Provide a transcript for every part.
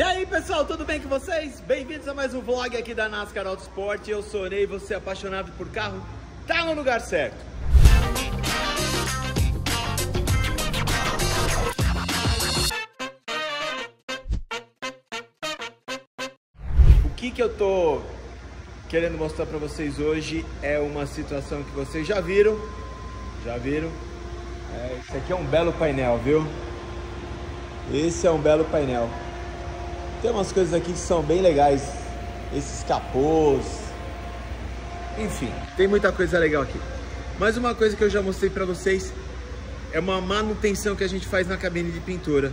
E aí pessoal, tudo bem com vocês? Bem-vindos a mais um vlog aqui da NASCAR Autosport. Eu sou Ney, você é apaixonado por carro, tá no lugar certo. O que que eu tô querendo mostrar para vocês hoje é uma situação que vocês já viram, já viram. É, esse aqui é um belo painel, viu? Esse é um belo painel. Tem umas coisas aqui que são bem legais. Esses capôs. Enfim, tem muita coisa legal aqui. Mas uma coisa que eu já mostrei para vocês é uma manutenção que a gente faz na cabine de pintura.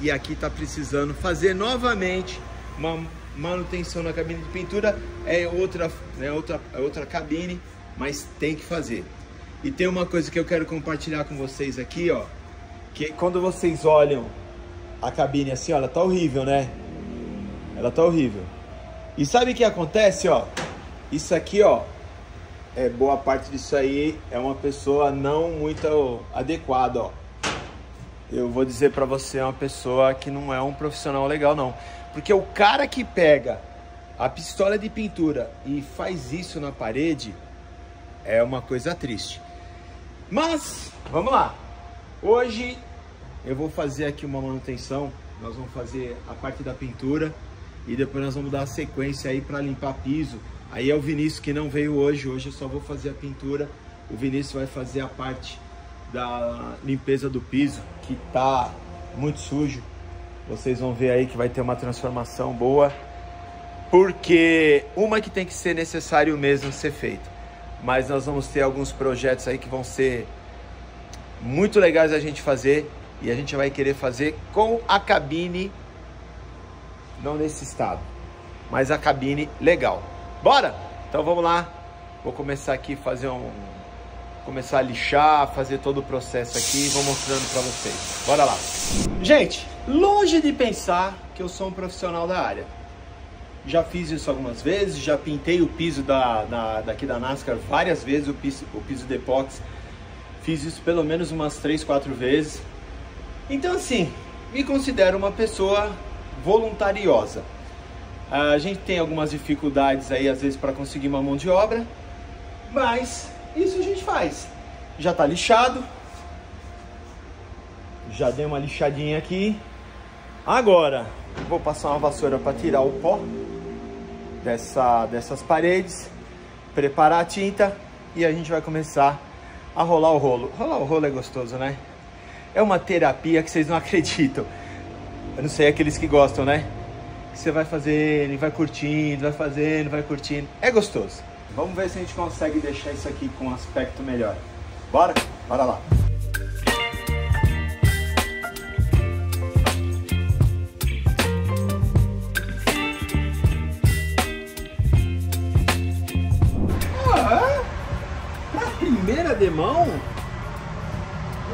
E aqui tá precisando fazer novamente uma manutenção na cabine de pintura. É outra, é outra, é outra cabine, mas tem que fazer. E tem uma coisa que eu quero compartilhar com vocês aqui, ó. Que quando vocês olham a cabine assim, ó, ela tá horrível, né? Ela tá horrível. E sabe o que acontece, ó? Isso aqui, ó, é boa parte disso aí é uma pessoa não muito adequada, ó. Eu vou dizer para você, é uma pessoa que não é um profissional legal, não. Porque o cara que pega a pistola de pintura e faz isso na parede é uma coisa triste. Mas, vamos lá. Hoje eu vou fazer aqui uma manutenção, nós vamos fazer a parte da pintura e depois nós vamos dar a sequência aí para limpar piso. Aí é o Vinícius que não veio hoje, hoje eu só vou fazer a pintura. O Vinícius vai fazer a parte da limpeza do piso, que tá muito sujo. Vocês vão ver aí que vai ter uma transformação boa. Porque uma que tem que ser necessário mesmo ser feito. Mas nós vamos ter alguns projetos aí que vão ser muito legais a gente fazer e a gente vai querer fazer com a cabine, não nesse estado, mas a cabine legal. Bora? Então vamos lá. Vou começar aqui fazer um começar a lixar, fazer todo o processo aqui e vou mostrando para vocês. Bora lá. Gente, longe de pensar que eu sou um profissional da área. Já fiz isso algumas vezes, já pintei o piso da, da daqui da NASCAR várias vezes, o piso, o piso de epox. Fiz isso pelo menos umas 3, 4 vezes. Então, assim, me considero uma pessoa voluntariosa. A gente tem algumas dificuldades aí, às vezes, para conseguir uma mão de obra, mas isso a gente faz. Já está lixado, já dei uma lixadinha aqui. Agora, vou passar uma vassoura para tirar o pó dessa, dessas paredes, preparar a tinta e a gente vai começar a rolar o rolo. Rolar o rolo é gostoso, né? É uma terapia que vocês não acreditam. Eu não sei, aqueles que gostam, né? Você vai fazendo, vai curtindo, vai fazendo, vai curtindo. É gostoso. Vamos ver se a gente consegue deixar isso aqui com um aspecto melhor. Bora? Bora lá. Ah, pra primeira demão,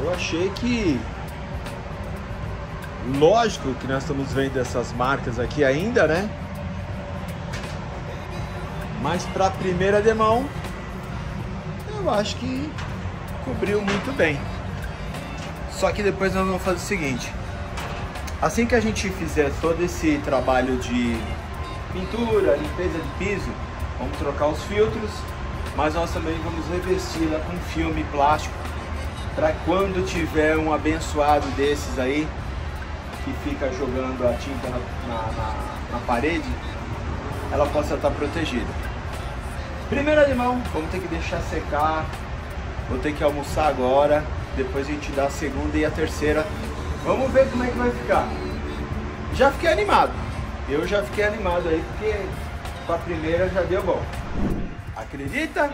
eu achei que lógico que nós estamos vendo essas marcas aqui ainda, né? Mas para a primeira demão, eu acho que cobriu muito bem. Só que depois nós vamos fazer o seguinte: assim que a gente fizer todo esse trabalho de pintura, limpeza de piso, vamos trocar os filtros, mas nós também vamos revesti-la com filme plástico para quando tiver um abençoado desses aí que fica jogando a tinta na, na, na, na parede, ela possa estar protegida. Primeira de mão, vamos ter que deixar secar. Vou ter que almoçar agora. Depois a gente dá a segunda e a terceira. Vamos ver como é que vai ficar. Já fiquei animado. Eu já fiquei animado aí porque com a primeira já deu bom. Acredita?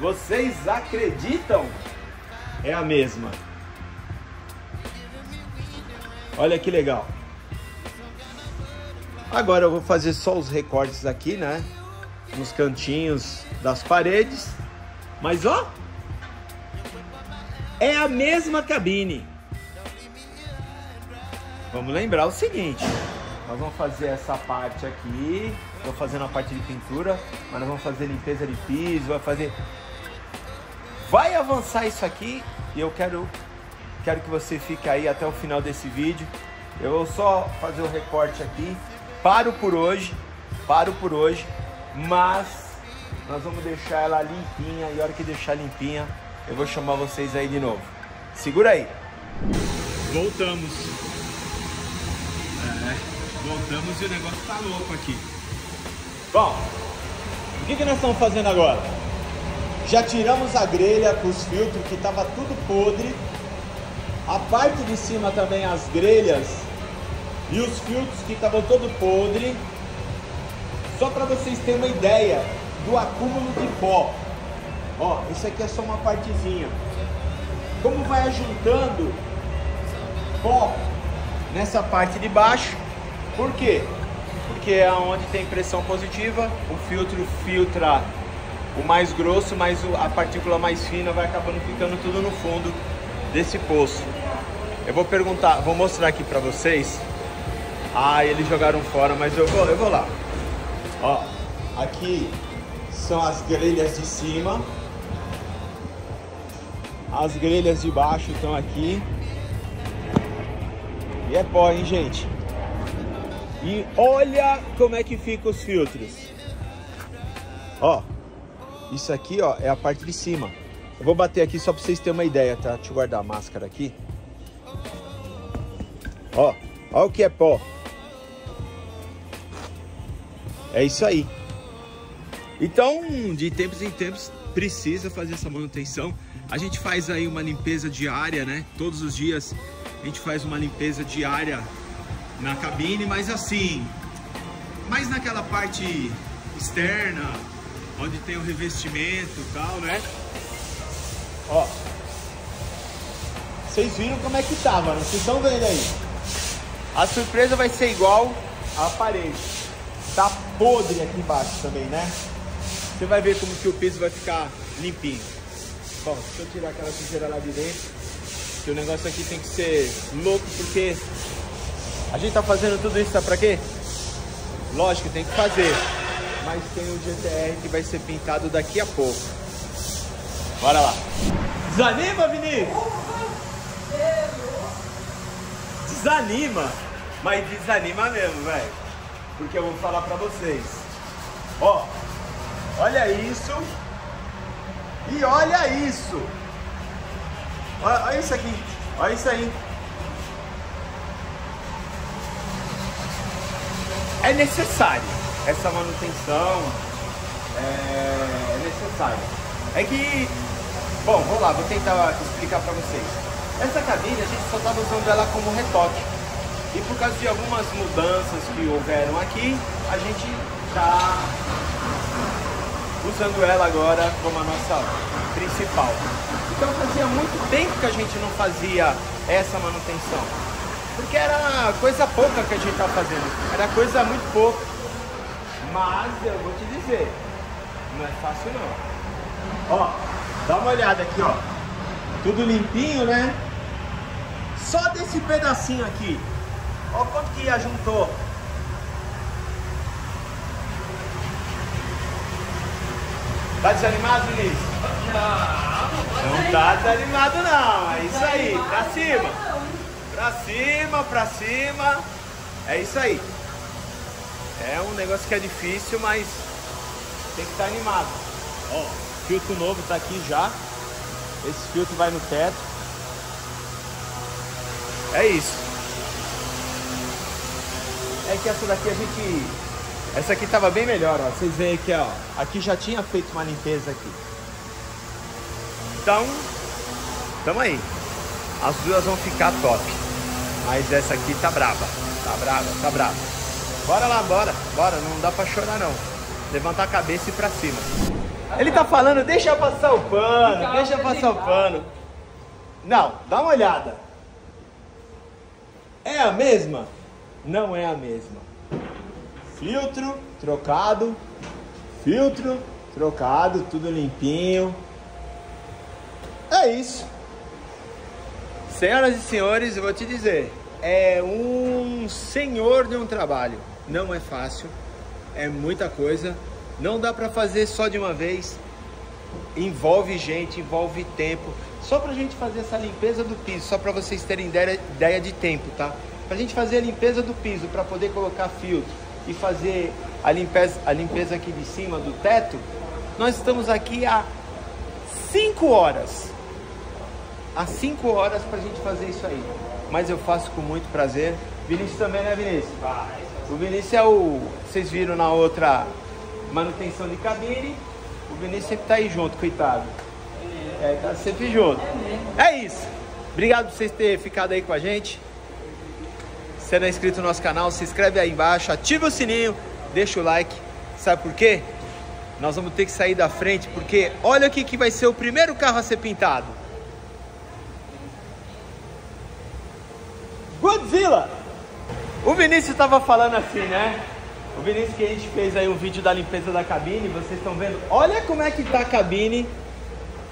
Vocês acreditam? É a mesma. Olha que legal. Agora eu vou fazer só os recortes aqui, né? Nos cantinhos das paredes. Mas ó, é a mesma cabine. Vamos lembrar o seguinte, nós vamos fazer essa parte aqui, estou fazendo a parte de pintura, mas nós vamos fazer limpeza de piso, vai fazer vai avançar isso aqui e eu quero, quero que você fique aí até o final desse vídeo Eu vou só fazer o recorte aqui. Paro por hoje, paro por hoje, mas nós vamos deixar ela limpinha e a hora que deixar limpinha, eu vou chamar vocês aí de novo. Segura aí. Voltamos. É, voltamos e o negócio tá louco aqui. Bom, o que, que nós estamos fazendo agora? Já tiramos a grelha com os filtros que estava tudo podre. A parte de cima também as grelhas e os filtros que estavam todo podre. Só para vocês terem uma ideia do acúmulo de pó. Ó, isso aqui é só uma partezinha. Como vai juntando pó nessa parte de baixo? Por quê? Porque é onde tem pressão positiva, o filtro filtra o mais grosso, mas a partícula mais fina vai acabando ficando tudo no fundo desse poço. Eu vou perguntar, vou mostrar aqui para vocês. Ah, eles jogaram fora, mas eu vou, eu vou lá. Ó, aqui são as grelhas de cima. As grelhas de baixo estão aqui. E é pó, hein, gente? E olha como é que ficam os filtros. Ó, isso aqui, ó, é a parte de cima. Eu vou bater aqui só para vocês terem uma ideia, tá? Deixa eu guardar a máscara aqui. Ó, ó o que é pó. É isso aí. Então, de tempos em tempos, precisa fazer essa manutenção. A gente faz aí uma limpeza diária, né? Todos os dias a gente faz uma limpeza diária na cabine, mas assim, mais naquela parte externa, onde tem o revestimento e tal, né? Ó, vocês viram como é que tava, né? Vocês estão vendo aí? A surpresa vai ser igual à parede. Tá podre aqui embaixo também, né? Você vai ver como que o piso vai ficar limpinho. Bom, deixa eu tirar aquela sujeira lá de dentro. Que o negócio aqui tem que ser louco, porque a gente tá fazendo tudo isso, sabe pra quê? Lógico, tem que fazer. Mas tem o GTR que vai ser pintado daqui a pouco. Bora lá. Desanima, Vinícius? Desanima. Mas desanima mesmo, velho. Porque eu vou falar pra vocês. Ó, Olha isso. E olha isso. Olha, olha isso aqui. Olha isso aí. É necessário essa manutenção. É, é necessário. É que, bom, vamos lá, vou tentar explicar para vocês. Essa cabine a gente só estava usando ela como retoque. E por causa de algumas mudanças que houveram aqui, a gente está usando ela agora como a nossa principal. Então fazia muito tempo que a gente não fazia essa manutenção. Porque era coisa pouca que a gente estava fazendo. Era coisa muito pouca. Mas eu vou te dizer, não é fácil não. Ó, dá uma olhada aqui, ó. Tudo limpinho, né? Só desse pedacinho aqui. Ó quanto que ajuntou Tá desanimado, Vinícius? Não, não tá desanimado não. É isso aí, pra cima. Pra cima, pra cima. É isso aí. É um negócio que é difícil, mas tem que estar tá animado. Ó, filtro novo tá aqui já. Esse filtro vai no teto. É isso. É que essa daqui a gente essa aqui tava bem melhor, ó. Vocês veem aqui, ó. Aqui já tinha feito uma limpeza aqui. Então, tamo aí. As duas vão ficar top. Mas essa aqui tá brava. Tá brava, tá brava. Bora lá, bora. Bora, não dá pra chorar não. Levantar a cabeça e ir pra cima. Ele tá falando, deixa passar o pano, deixa passar o pano. Não, dá uma olhada. É a mesma? Não é a mesma filtro trocado, filtro trocado, tudo limpinho. É isso. Senhoras e senhores, eu vou te dizer, é um senhor de um trabalho. Não é fácil, é muita coisa. Não dá para fazer só de uma vez. Envolve gente, envolve tempo. Só pra gente fazer essa limpeza do piso, só para vocês terem ideia, de tempo, tá? para a gente fazer a limpeza do piso, para poder colocar filtro e fazer a limpeza, a limpeza aqui de cima do teto, nós estamos aqui há 5 horas. Há 5 horas para a gente fazer isso aí. Mas eu faço com muito prazer. Vinícius também, né, Vinícius? O Vinícius é o. Vocês viram na outra manutenção de cabine. O Vinícius sempre tá aí junto, coitado. É, tá sempre junto. É isso. Obrigado por vocês terem ficado aí com a gente. Se não é inscrito no nosso canal, se inscreve aí embaixo, ativa o sininho, deixa o like. Sabe por quê? Nós vamos ter que sair da frente, porque olha aqui que vai ser o primeiro carro a ser pintado. Godzilla! O Vinícius estava falando assim, né? O Vinícius que a gente fez aí um vídeo da limpeza da cabine, vocês estão vendo? Olha como é que tá a cabine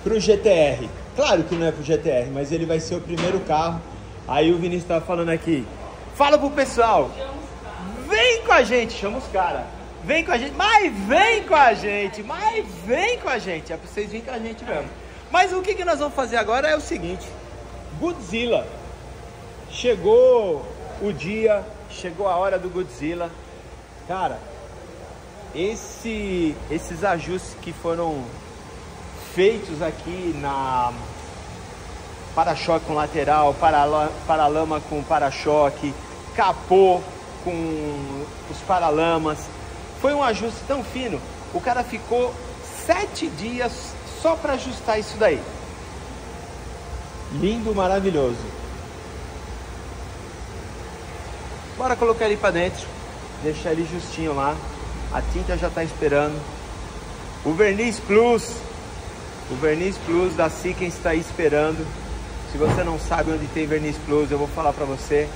pro GTR. Claro que não é pro GTR, mas ele vai ser o primeiro carro. Aí o Vinícius estava falando aqui. Fala pro pessoal. Vem com a gente, chama os caras. Vem com a gente, mas vem com a gente, mas vem com a gente. É pra vocês virem com a gente mesmo. Mas o que, que nós vamos fazer agora é o seguinte: Godzilla. Chegou o dia, chegou a hora do Godzilla. Cara, esse, esses ajustes que foram feitos aqui na para-choque com lateral, para-lama com para-choque, capô com os paralamas, foi um ajuste tão fino. O cara ficou sete dias só para ajustar isso daí. Lindo, maravilhoso. Bora colocar ele para dentro, deixar ele justinho lá. A tinta já está esperando. O verniz plus, o verniz plus da Siken está aí esperando. Se você não sabe onde tem verniz plus, eu vou falar para você.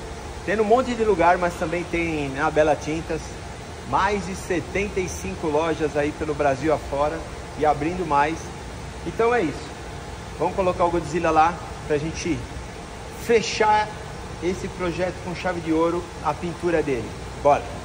Tem um monte de lugar, mas também tem na Bela Tintas. Mais de 75 lojas aí pelo Brasil afora e abrindo mais. Então é isso. Vamos colocar o Godzilla lá para a gente fechar esse projeto com chave de ouro, a pintura dele. Bora!